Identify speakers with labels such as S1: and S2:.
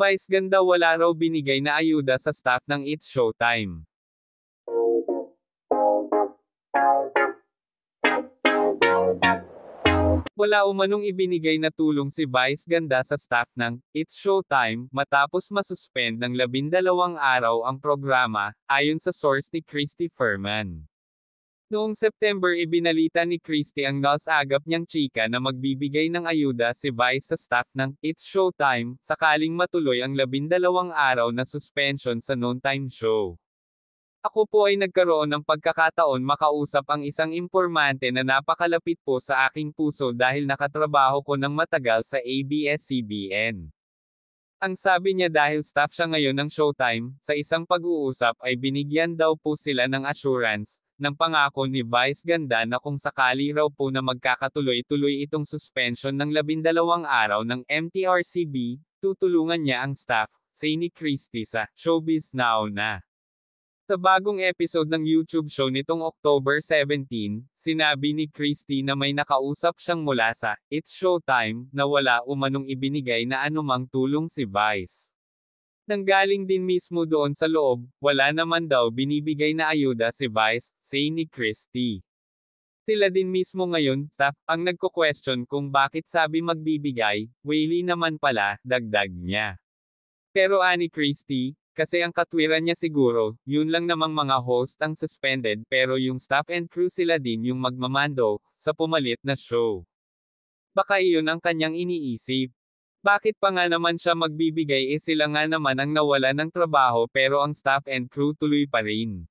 S1: Vice ganda wala raw binigay na ayuda sa staff ng It's Showtime. Wala umanong ibinigay na tulong si Vice Ganda sa staff ng It's Showtime matapos masuspend ng labindalawang araw ang programa, ayon sa source ni Christy Furman. Noong September ibinalita ni Christy ang nas agap niyang chika na magbibigay ng ayuda si Vice sa staff ng It's Showtime, sakaling matuloy ang labindalawang araw na suspension sa noontime show. Ako po ay nagkaroon ng pagkakataon makausap ang isang impormante na napakalapit po sa aking puso dahil nakatrabaho ko ng matagal sa ABS-CBN. Ang sabi niya dahil staff siya ngayon ng Showtime, sa isang pag-uusap ay binigyan daw po sila ng assurance, ng pangako ni Vice Ganda na kung sakali raw po na magkakatuloy-tuloy itong suspension ng labindalawang araw ng MTRCB, tutulungan niya ang staff, say ni Christie sa Showbiz Now na. Sa bagong episode ng YouTube show nitong October 17, sinabi ni Christy na may nakausap siyang mula sa It's Showtime na wala umanong ibinigay na anumang tulong si Vice. Nanggaling din mismo doon sa loob, wala naman daw binibigay na ayuda si Vice, say ni Christy. Sila din mismo ngayon, staff, ang nagko-question kung bakit sabi magbibigay, Whaley naman pala, dagdag niya. Pero ani Christy, kasi ang katwiran niya siguro, yun lang namang mga host ang suspended pero yung staff and crew sila din yung magmamando, sa pumalit na show. Baka iyon ang kanyang iniisip. Bakit pa nga naman siya magbibigay eh sila nga naman ang nawala ng trabaho pero ang staff and crew tuloy pa rin.